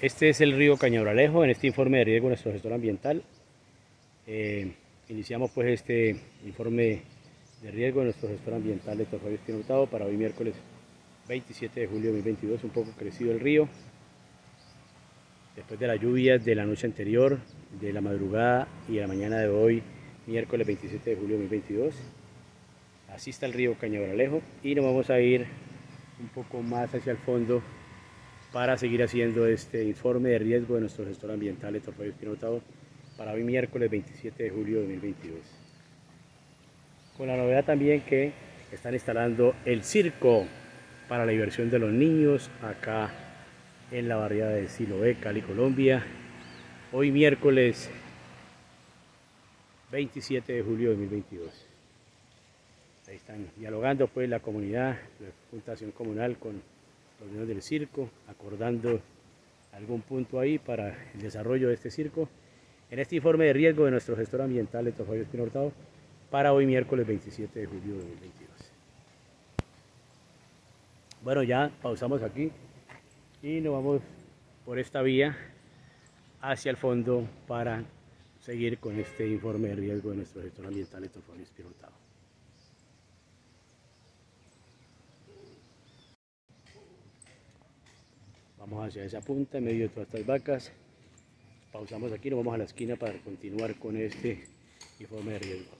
Este es el río Cañabralejo en este informe de riesgo de nuestro gestor ambiental. Eh, iniciamos pues este informe de riesgo de nuestro gestor ambiental de Fabio Espino para hoy miércoles 27 de julio de 2022, un poco crecido el río. Después de las lluvias de la noche anterior, de la madrugada y de la mañana de hoy, miércoles 27 de julio de 2022. Así está el río Cañabralejo y nos vamos a ir un poco más hacia el fondo para seguir haciendo este informe de riesgo de nuestro gestor ambiental, Héctor Fabio Espino para hoy miércoles 27 de julio de 2022. Con la novedad también que están instalando el circo para la diversión de los niños acá en la barriada de Siloé, Cali, Colombia. Hoy miércoles 27 de julio de 2022. Ahí están dialogando pues la comunidad, la Juntación Comunal con los niños del circo, acordando algún punto ahí para el desarrollo de este circo. En este informe de riesgo de nuestro gestor ambiental, Héctor Fabio Espino Hurtado, para hoy miércoles 27 de julio de 2022. Bueno, ya pausamos aquí y nos vamos por esta vía hacia el fondo para seguir con este informe de riesgo de nuestro gestor ambiental, Héctor Fabio Espino Hurtado. Vamos hacia esa punta, en medio de todas estas vacas. Pausamos aquí, nos vamos a la esquina para continuar con este informe de riesgo.